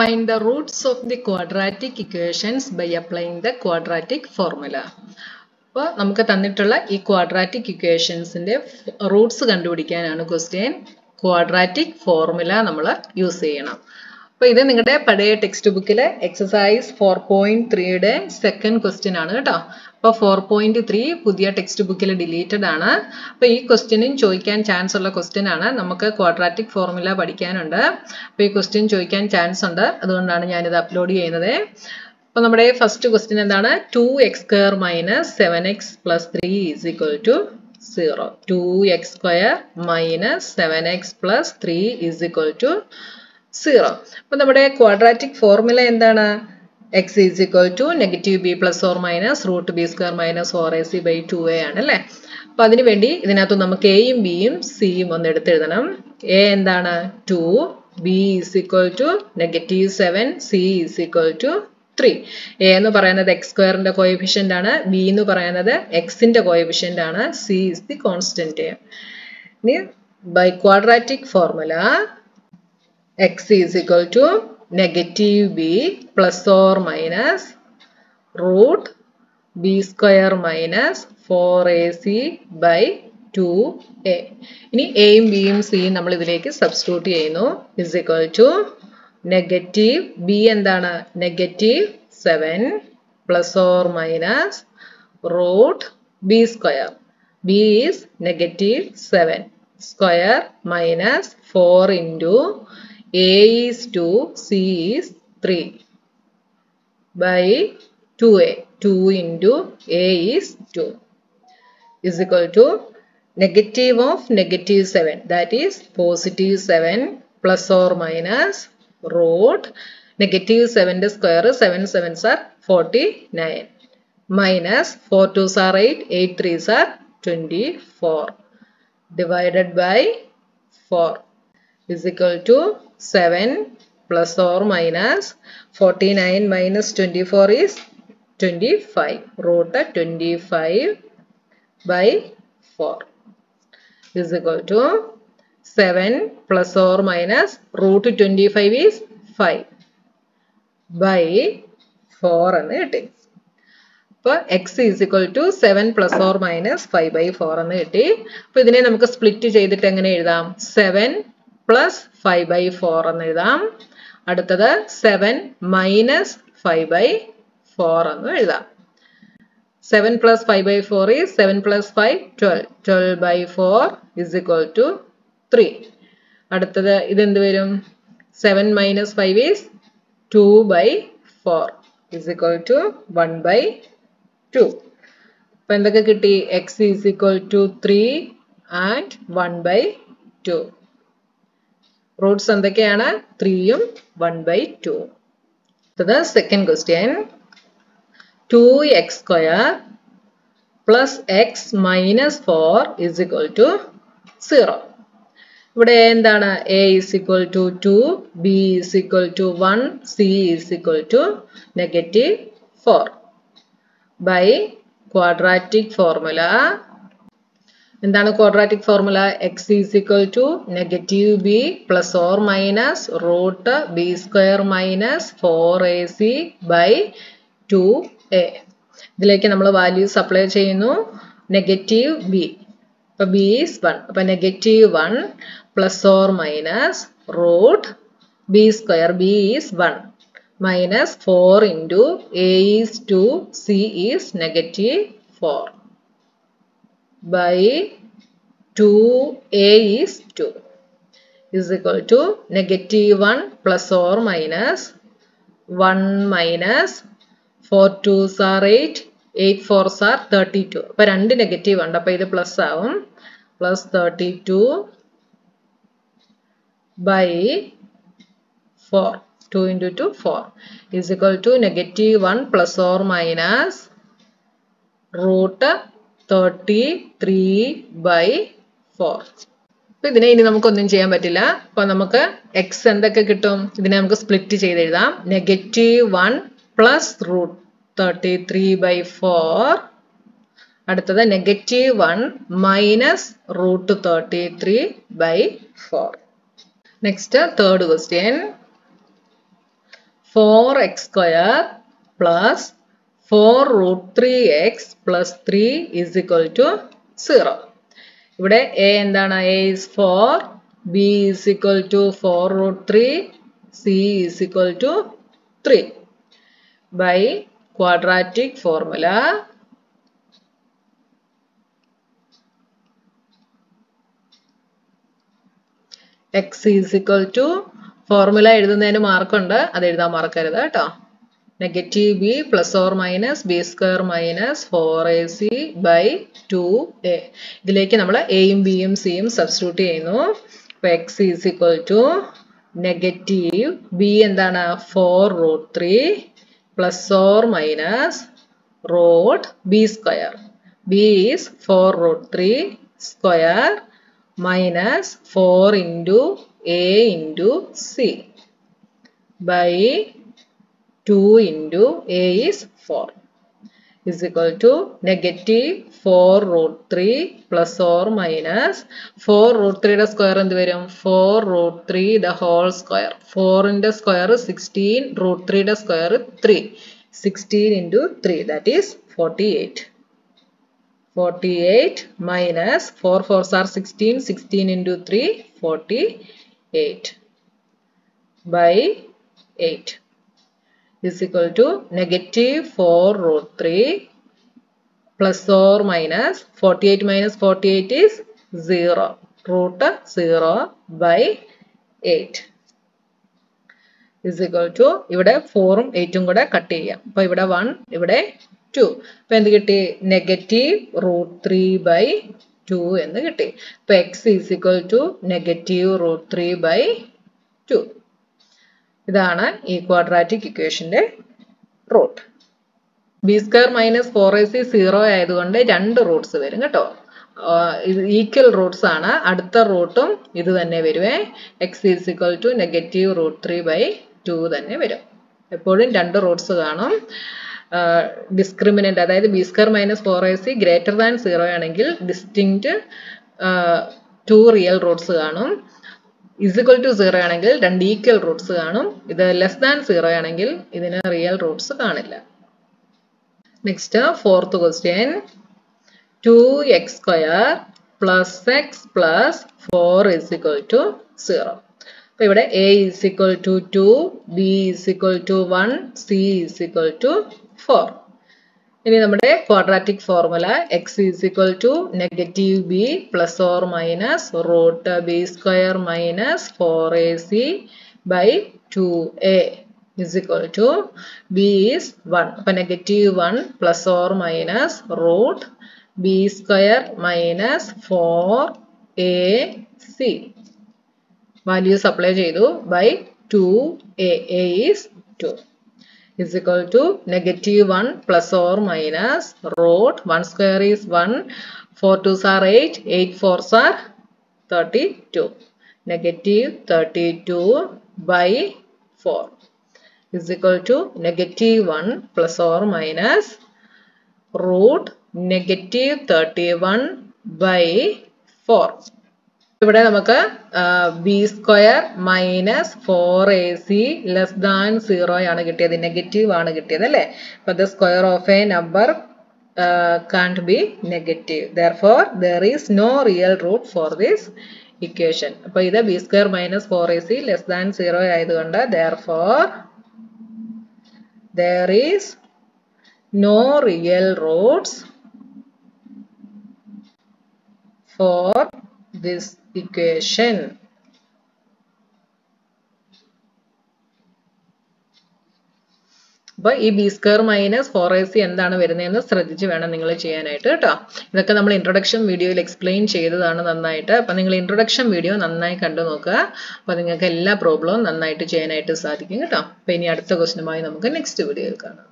Find the roots of the quadratic equations by applying the quadratic formula. അപ്പോൾ നമുക്ക് തന്നിട്ടുള്ള ഈ ക്വാഡ്രാറ്റിക് ഇക്വേഷൻസിന്റെ റൂട്ട്സ് കണ്ടുപിടിക്കാനാണ് ക്വസ്റ്റ്യൻ ക്വാഡ്രാറ്റിക് ഫോർമുല നമ്മൾ യൂസ് ചെയ്യണം. അപ്പോൾ ഇത് നിങ്ങളുടെ പഴയ ടെക്സ്റ്റ് ബുക്കിലെ എക്സസൈസ് ഫോർ പോയിന്റ് ത്രീയുടെ സെക്കൻഡ് ക്വസ്റ്റ്യൻ ആണ് കേട്ടോ. അപ്പോൾ ഫോർ പോയിന്റ് ത്രീ പുതിയ ടെക്സ്റ്റ് ബുക്കിൽ ഡിലീറ്റഡ് ആണ്. അപ്പോൾ ഈ ക്വസ്റ്റ്യനും ചോദിക്കാൻ ചാൻസ് ഉള്ള ക്വസ്റ്റ്യൻ ആണ്. നമുക്ക് ക്വാഡ്രാറ്റിക് ഫോർമുല പഠിക്കാനുണ്ട്. അപ്പോൾ ഈ ക്വസ്റ്റ്യൻ ചോദിക്കാൻ ചാൻസ് ഉണ്ട്. അതുകൊണ്ടാണ് ഞാനിത് അപ്ലോഡ് ചെയ്യുന്നത്. അപ്പോൾ നമ്മുടെ ഫസ്റ്റ് ക്വസ്റ്റ്യൻ എന്താണ്? Two x square minus seven x plus three is equal to zero two x square minus seven x plus three is equal to zero അപ്പോൾ നമ്മുടെ ക്വാഡ്രാറ്റിക് ഫോർമുല എന്താണ്? X is equal plus or minus root b square minus four a c by two a ആണ് അല്ലേ? അപ്പോൾ അതിനു വേണ്ടി ഇതിനകത്ത് നമുക്ക് എയും ബിയും സിയും ഒന്ന് എടുത്തെഴുതണം. A എന്താണ്? Two b is equal to negative seven c is equal to three a എന്ന് പറയുന്നത് എക്സ് സ്ക്വയറിന്റെ കോയിഫിഷ്യന്റ് ആണ്. ബി എന്ന് പറയുന്നത് എക്സിന്റെ കോയിഫിഷ്യന്റ് ആണ്. സി ഇസ് ദി കോൺസ്റ്റന്റ് ഇനി by quadratic formula x is equal to negative b plus or minus root b square minus four a c by two a ഇനി എയും ബിയും സിയും നമ്മൾ ഇതിലേക്ക് സബ്സ്റ്റിറ്റ്യൂട്ട് ചെയ്യുന്നു. Is equal to negative b എന്താണ്? Negative seven plus or minus root b square b is negative seven square minus four into A is 2, C is 3 by 2A. 2 into A is 2 is equal to negative of negative 7 that is positive 7 plus or minus root negative 7 square is 7 sevens are 49 minus 4 2s are 8 8 3 are 24 divided by 4 is equal to 7 plus or minus 49 minus 24 is 25 root 25 by 4 is equal to 7 plus or minus root 25 is 5 by 4 എന്ന് കിട്ടി. അപ്പോൾ x is equal to seven plus or minus five by four എന്ന് കിട്ടി. അപ്പോൾ ഇതിനെ നമുക്ക് split ചെയ്തിട്ട് എങ്ങനെ എഴുതാം? Seven plus five by four എന്ന് എഴുതാം അടുത്തത് seven minus five by four എന്ന് എഴുതാം 7 plus 5 by 4 is 7 plus 5, 12. 12 by 4 is equal to 3. അടുത്തത് ഇതെന്ത് വരും 7 minus 5 is 2 by 4 is equal to 1 by 2. അപ്പോൾ എന്തൊക്കെ കിട്ടി x is equal to 3 and 1 by 2. Roots എന്തൊക്കെയാണ് 3യും 1 by 2. അടുത്തത് second question 2x square plus x minus 4 is equal to 0. ഇവിടെ എന്താണ് a is equal to 2, b is equal to 1, c is equal to negative 4. By quadratic formula, എന്താണ് quadratic formula x is equal to negative b plus or minus root b square minus four a c by two a ഇതിലേക്ക് നമ്മൾ value supply ചെയ്യുന്നു. Negative b അപ്പൊ b is one അപ്പൊ negative one plus or minus root b square b is one minus four into a is two c is negative four by two a is two is equal to negative 1 plus or minus 1 minus four twos are eight eight fours are thirty two അപ്പോൾ രണ്ട് negative ഉണ്ട്. അപ്പോൾ ഇത് plus ആവും. Plus thirty two by four two into two four is equal to negative one plus or minus root thirty three by four അപ്പൊ ഇതിനെ ഇനി നമുക്കൊന്നും ചെയ്യാൻ പറ്റില്ല. അപ്പൊ നമുക്ക് എക്സ് എന്തൊക്കെ കിട്ടും? ഇതിനെ നമുക്ക് സ്പ്ലിറ്റ് ചെയ്ത് എഴുതാം negative one plus root thirty three by four അടുത്തത് negative one minus root thirty three by four next third question four x square plus four root three x plus three is equal to zero ഇവിടെ a എന്താണ്? A is four b is equal to four root three c is equal to three by quadratic formula x is equal to formula എഴുതുന്നതിന് മാർക്കുണ്ട് അത് എഴുതാൻ മറക്കരുത് കേട്ടോ. Negative b plus or minus b square minus four a c by two a ഇതിലേക്ക് നമ്മൾ എയും ബിയും സിയും സബ്സ്റ്റിറ്റ്യൂട്ട് ചെയ്യുന്നു. അപ്പോൾ x is equal to negative b എന്താണ്? Four root three plus or minus root b square b is four root three square minus four into a into c by 2 into a is 4 is equal to negative 4 root 3 plus or minus 4 root 3 യുടെ square എന്ത് വരും 4 root 3 the whole square 4 ന്റെ square 16 root 3 യുടെ square 3 16 into 3 that is 48 48 minus 4 fours are 16 16 into 3 48 by 8 is equal to negative 4 root 3 plus or minus 48 minus 48 is 0 root 0 by 8 is equal to ഇവിടെ 4ഉം 8ഉം കൂടെ cut ചെയ്യാം. അപ്പോൾ ഇവിടെ 1 ഇവിടെ 2 അപ്പോൾ എന്ത് കിട്ടി? Negative root three by two എന്ന് കിട്ടി. അപ്പോൾ x is equal to negative root three by two ഇതാണ് ഈ ക്വാഡ്രാറ്റിക് ഇക്വേഷന്റെ root b square minus four a c zero ആയതുകൊണ്ട് രണ്ട് റൂട്ട്സ് വരും കേട്ടോ. ഈക്വൽ റൂട്ട്സ് ആണ്. അടുത്ത റൂട്ടും ഇത് തന്നെ വരുവേ. X is equal to negative root three by two തന്നെ വരും. എപ്പോഴും രണ്ട് റൂട്ട്സ് കാണും. ഡിസ്ക്രിമിനന്റ് അതായത് b square minus four a c greater than zero ആണെങ്കിൽ ഡിസ്റ്റിങ്ക്റ്റ് ടു റിയൽ റൂട്ട്സ് കാണും. ഇസിക്വൽ ടു സീറോ ആണെങ്കിൽ രണ്ട് ഈക്വൽ റൂട്ട്സ് കാണും. ഇത് ലെസ് ദാൻ സീറോ ആണെങ്കിൽ ഇതിന് റിയൽ റൂട്ട്സ് കാണില്ല. Next fourth question two x square plus x plus four is equal to zero അപ്പൊ ഇവിടെ a is equal to two b is equal to one c is equal to four ഇനി നമ്മുടെ quadratic formula x is equal to negative b plus or minus root b square minus four a c by two a is equal to b is one അപ്പൊ negative one plus or minus root b square minus four a c values apply ചെയ്തു by two a a is two is equal to negative 1 plus or minus root 1 square is 1 4 2s are 8 8 4s are 32 negative 32 by 4 is equal to negative 1 plus or minus root negative 31 by 4 ഇവിടെ നമുക്ക് b square minus four a c less than zero ആണ് കിട്ടിയത്. Negative ആണ് കിട്ടിയത് അല്ലേ? അപ്പൊ the square of a number can't be negative therefore there is no real root for this equation അപ്പൊ ഇത് b square minus four a c less than zero ആയതുകൊണ്ട് therefore there is no real roots for this equation. അപ്പോൾ ഈ b square minus four a c എന്താണ് വരുന്നതെന്ന് ശ്രദ്ധിച്ച് വേണം നിങ്ങൾ ചെയ്യാനായിട്ട് കേട്ടോ. ഇതൊക്കെ നമ്മൾ ഇൻട്രൊഡക്ഷൻ വീഡിയോയിൽ എക്സ്പ്ലെയിൻ ചെയ്തതാണ് നന്നായിട്ട്. അപ്പം നിങ്ങൾ ഇൻട്രൊഡക്ഷൻ വീഡിയോ നന്നായി കണ്ടു നോക്കുക. അപ്പോൾ നിങ്ങൾക്ക് എല്ലാ പ്രോബ്ലവും നന്നായിട്ട് ചെയ്യാനായിട്ട് സാധിക്കും കേട്ടോ. അപ്പൊ ഇനി അടുത്ത ക്വസ്റ്റനുമായി നമുക്ക് നെക്സ്റ്റ് വീഡിയോയിൽ കാണാം.